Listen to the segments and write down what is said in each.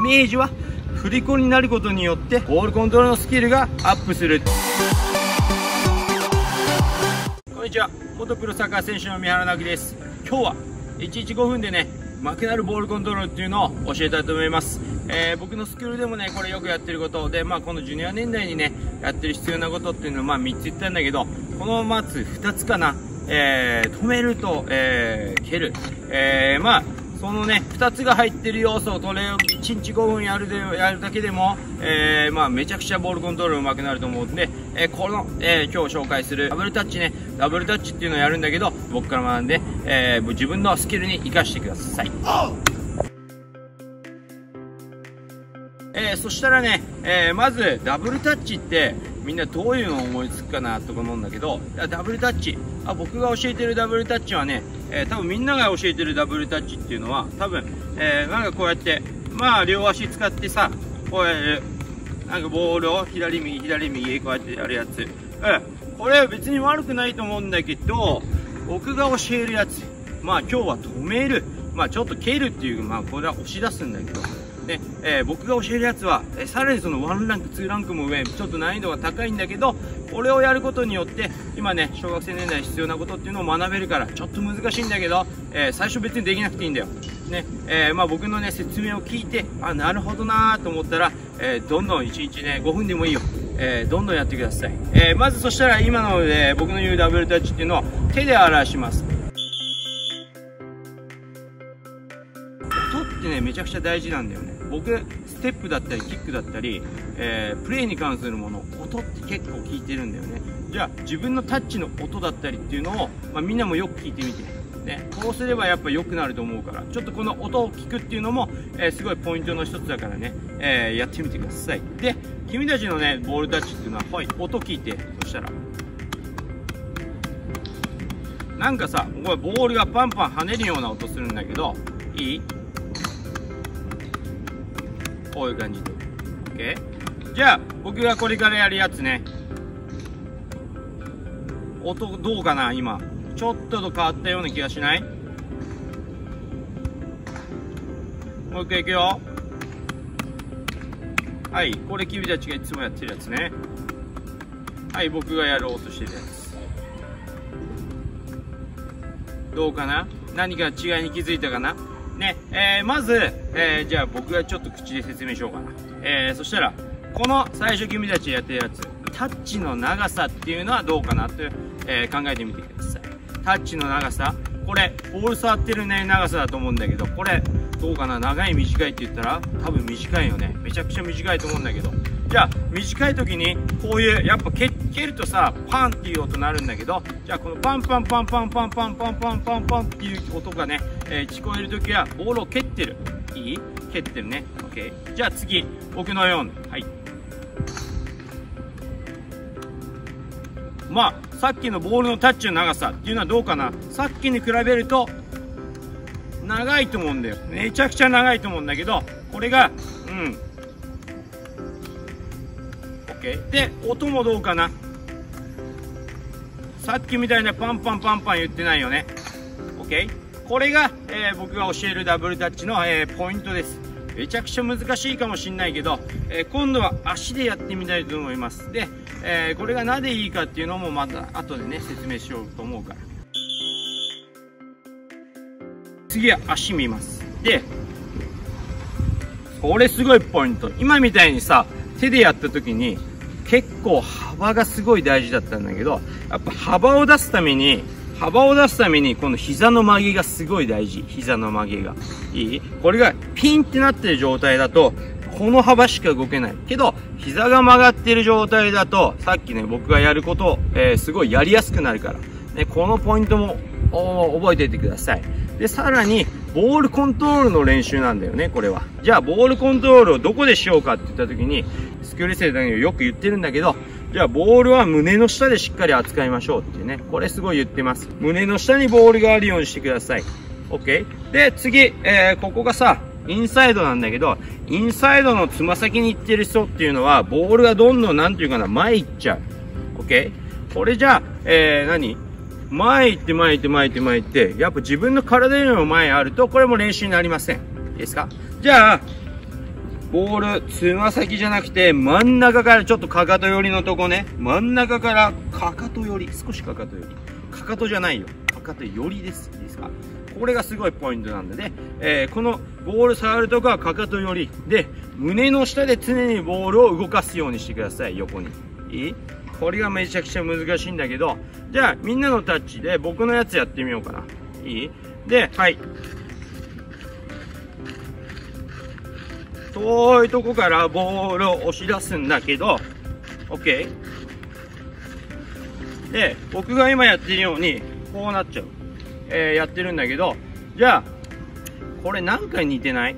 イメージは振り子になることによってボールコントロールのスキルがアップする。こんにちは。元プロサッカー選手の三原直樹です。今日は1日5分でね負けなるボールコントロールっていうのを教えたいと思います、えー、僕のスクールでもねこれよくやってることで、まあ、このジュニア年代にねやってる必要なことっていうのは、まあ、3つ言ったんだけどこのまず2つかな、えー、止めると、えー、蹴る、えー、まあそのね、2つが入ってる要素をこれを1日5分やるでやるだけでも、えー、まあ、めちゃくちゃボールコントロール上手くなると思うんで、えー、この、えー、今日紹介するダブルタッチね、ダブルタッチっていうのをやるんだけど、僕から学んで、え自分のスキルに活かしてください。えそしたらね、えまずダブルタッチってみんなどういうのを思いつくかなとか思うんだけど、ダブルタッチ。あ僕が教えてるダブルタッチはね、えー、多分みんなが教えてるダブルタッチっていうのは、多分、えー、なんかこうやって、まあ両足使ってさ、こうやる、なんかボールを左右、左右、こうやってやるやつ。うん。これは別に悪くないと思うんだけど、僕が教えるやつ。まあ今日は止める。まあちょっと蹴るっていう、まあこれは押し出すんだけど、ねえー、僕が教えるやつは、えー、さらにその1ランク2ランクも上ちょっと難易度が高いんだけどこれをやることによって今ね小学生年代必要なことっていうのを学べるからちょっと難しいんだけど、えー、最初別にできなくていいんだよ。ねえまあ、僕のね説明を聞いてあなるほどなーと思ったら、えどんどん1日ね5分でもいいよ。えー、どんどんやってください、え、まずそしたら今の、えー、僕の言うダブルタッチっていうのを手で表します。ねめちゃくちゃ大事なんだよね。僕ステップだったりキックだったり、えー、プレーに関するもの音って結構聞いてるんだよね。じゃあ自分のタッチの音だったりっていうのを、まあ、みんなもよく聞いてみて。ね、こうすればやっぱ良くなると思うからちょっとこの音を聞くっていうのも、えー、すごいポイントの一つだからね、えー、やってみてください。で君たちのねボールタッチっていうのははい音聞いてそしたら。なんかさこれボールがパンパン跳ねるような音するんだけどいい？こういう感じで。OK じゃあ僕がこれからやるやつね。音どうかな今。ちょっとと変わったような気がしない？もう一回いくよ。はいこれ君たちがいつもやってるやつね。はい僕がやろうとしてるやつどうかな？何か違いに気づいたかな？ね、えー、まず、えー、じゃあ僕がちょっと口で説明しようかな。えー、そしたら、この最初君たちやってるやつ、タッチの長さっていうのはどうかなと、えー、考えてみてください。タッチの長さ、これ、ボール触ってるね、長さだと思うんだけど、これ、どうかな？長い短いって言ったら、多分短いよね。めちゃくちゃ短いと思うんだけど。じゃあ、短い時に、こういう、やっぱ蹴るとさ、パンっていう音になるんだけど、じゃあこのパンパンパンパンパンパンパンパンパンパンっていう音がね、えー、聞こえる時は、ボールを蹴ってる。いい？蹴ってるね。OK。じゃあ次、僕のように。はい。まあ、さっきのボールのタッチの長さっていうのはどうかな？さっきに比べると、長いと思うんだよ。めちゃくちゃ長いと思うんだけど、これが、うん、OK で音もどうかな？さっきみたいなパンパンパンパン言ってないよね OK これが、えー、僕が教えるダブルタッチの、えー、ポイントです。めちゃくちゃ難しいかもしんないけど、えー、今度は足でやってみたいと思います。で、えこれがなぜいいかっていうのもまた後でね説明しようと思うから。次は足見ます。でこれすごいポイント。今みたいにさ手でやった時に結構幅がすごい大事だったんだけど、やっぱ幅を出すために、幅を出すために、この膝の曲げがすごい大事。膝の曲げが。いい？これがピンってなってる状態だと、この幅しか動けない。けど、膝が曲がってる状態だと、さっきね、僕がやることを、えー、すごいやりやすくなるから。ね、このポイントも、覚えておいてください。で、さらに、ボールコントロールの練習なんだよね、これは。じゃあ、ボールコントロールをどこでしようかって言った時に、スクール生だけよく言ってるんだけど、じゃあ、ボールは胸の下でしっかり扱いましょうっていうね。これすごい言ってます。胸の下にボールがあるようにしてください。OK? で、次、えー、ここがさ、インサイドなんだけど、インサイドのつま先に行ってる人っていうのは、ボールがどんどん、なんていうかな、前行っちゃう。OK? これじゃあ、えー、何？前行って前行って前行って前行って、やっぱ自分の体よりも前あると、これも練習になりません。いいですか？じゃあ、ボール、つま先じゃなくて、真ん中からちょっとかかと寄りのとこね。真ん中からかかと寄り。少しかかと寄り。かかとじゃないよ。かかと寄りです。いいですか？これがすごいポイントなんでね。えー、このボール触るとこはかかと寄り。で、胸の下で常にボールを動かすようにしてください。横に。いい？これがめちゃくちゃ難しいんだけど、じゃあみんなのタッチで僕のやつやってみようかな。いい？で、はい。遠いとこからボールを押し出すんだけど、OK? で、僕が今やってるように、こうなっちゃう。えー、やってるんだけど、じゃあ、これなんか似てない？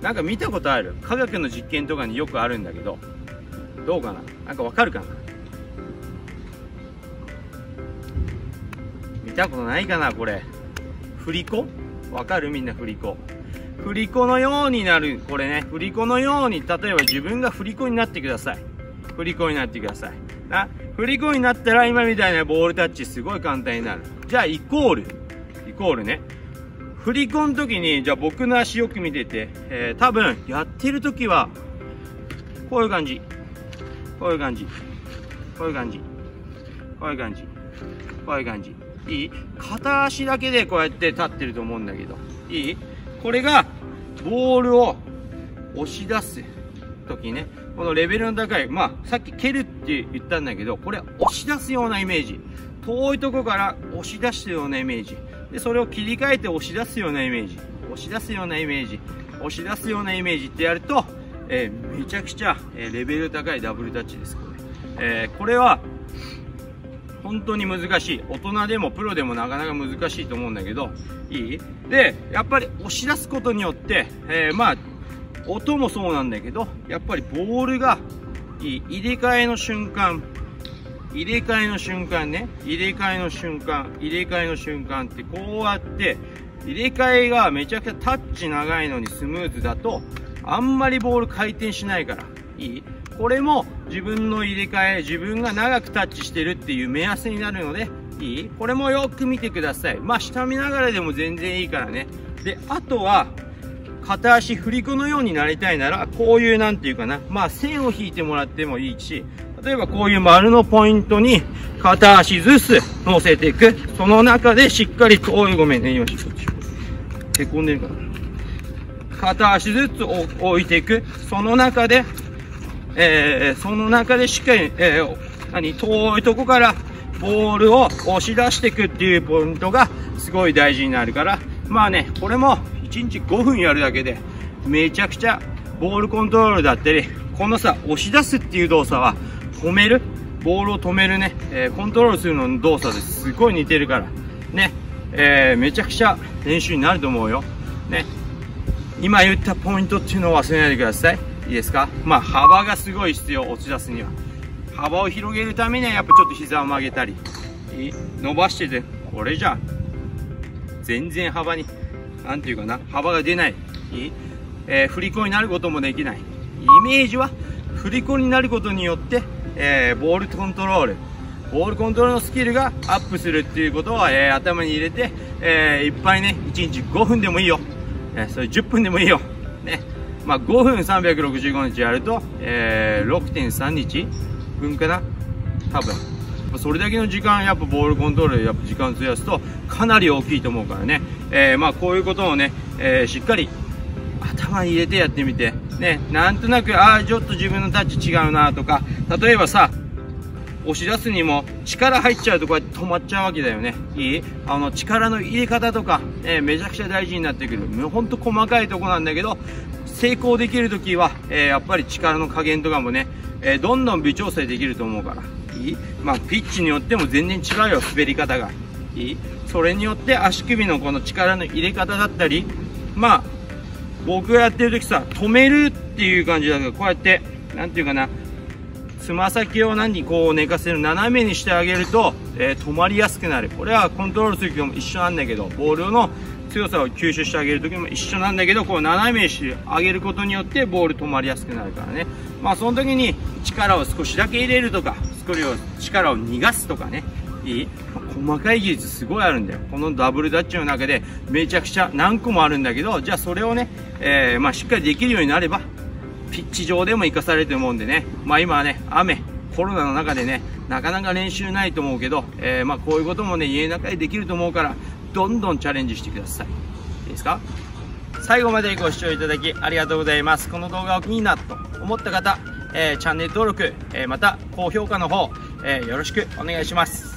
なんか見たことある？科学の実験とかによくあるんだけど、どうかな？なんかわかるかな？見たことないかなこれ。振り子？わかる？みんな振り子。振り子のようになる、これね、振り子のように、例えば自分が振り子になってください。振り子になってください。な、振り子になったら今みたいなボールタッチすごい簡単になる。じゃあ、イコール。イコールね。振り子の時に、じゃあ僕の足よく見てて、えー、多分、やってる時は、こういう感じ。こういう感じ。こういう感じ。こういう感じ。こういう感じ。いい片足だけでこうやって立ってると思うんだけど。いい？これが、ボールを押し出す時ね、このレベルの高い、まあ、さっき蹴るって言ったんだけど、これ押し出すようなイメージ。遠いとこから押し出すようなイメージ。で、それを切り替えて押し出すようなイメージ。押し出すようなイメージ。押し出すようなイメージってやると、えー、めちゃくちゃ、え、レベル高いダブルタッチです、これ。えー、これは、本当に難しい。大人でもプロでもなかなか難しいと思うんだけど、いい？で、やっぱり押し出すことによって、えまあ、音もそうなんだけど、やっぱりボールが、いい。入れ替えの瞬間、入れ替えの瞬間ね、入れ替えの瞬間、入れ替えの瞬間ってこうやって、入れ替えがめちゃくちゃタッチ長いのにスムーズだと、あんまりボール回転しないから、いい？これも自分の入れ替え、自分が長くタッチしてるっていう目安になるので、いい？これもよく見てください。まあ、下見ながらでも全然いいからね。で、あとは、片足振り子のようになりたいなら、こういうなんていうかな、まあ線を引いてもらってもいいし、例えばこういう丸のポイントに片足ずつ乗せていく。その中でしっかりと、おいごめんね、今ちょっと、へこんでるかな。片足ずつ置いていく。その中で、えー、その中でしっかり、えー、何、遠いとこからボールを押し出していくっていうポイントがすごい大事になるから、まあね、これも1日5分やるだけで、めちゃくちゃボールコントロールだったり、このさ、押し出すっていう動作は、止める、ボールを止めるね、えー、コントロールするのの動作ですごい似てるから、ね、えー、めちゃくちゃ練習になると思うよ。ね、今言ったポイントっていうのを忘れないでください。いいですか？まあ、幅がすごい必要、押し出すには。幅を広げるためにはやっぱちょっと膝を曲げたり、伸ばしてて、これじゃ、全然幅に、なんていうかな、幅が出ない。いいえー、振り子になることもできない。イメージは、振り子になることによって、えー、ボールコントロール、ボールコントロールのスキルがアップするっていうことを、えー、頭に入れて、え、いっぱいね、1日5分でもいいよ。え、それ10分でもいいよ。ね。まあ、5分365日やると、えー、6.3日分かな？多分。それだけの時間、やっぱボールコントロールやっぱ時間を費やすと、かなり大きいと思うからね。えー、まあ、こういうことをね、えー、しっかり頭に入れてやってみて、ね、なんとなく、ああ、ちょっと自分のタッチ違うなとか、例えばさ、押し出すにも力入っちゃうとこうやって止まっちゃうわけだよね。いい？あの力の入れ方とか、えー、めちゃくちゃ大事になってくる。ほんと細かいとこなんだけど、成功できるときは、えー、やっぱり力の加減とかもね、えー、どんどん微調整できると思うから。いい？まあ、ピッチによっても全然違うよ、滑り方が。いい？それによって足首のこの力の入れ方だったり、まあ、僕がやってる時さ、止めるっていう感じだけど、こうやって、なんていうかな、つま先を何にこう寝かせる、斜めにしてあげると、えー、止まりやすくなる。これはコントロールする時も一緒なんだけど、ボールの強さを吸収してあげる時も一緒なんだけど、こう斜めにしてあげることによってボール止まりやすくなるからね。まあその時に力を少しだけ入れるとか、少し力を逃がすとかね。いい、細かい技術すごいあるんだよ。このダブルダッチの中でめちゃくちゃ何個もあるんだけど、じゃあそれをね、えー、まあしっかりできるようになれば、ピッチ上でも活かされると思うんでね、まあ今はね、雨、コロナの中でね、なかなか練習ないと思うけど、えー、まあこういうこともね、家の中でできると思うから、どんどんチャレンジしてください。いいですか？最後までご視聴いただきありがとうございます。この動画を気になったと思った方、えー、チャンネル登録、えー、また高評価の方、えー、よろしくお願いします。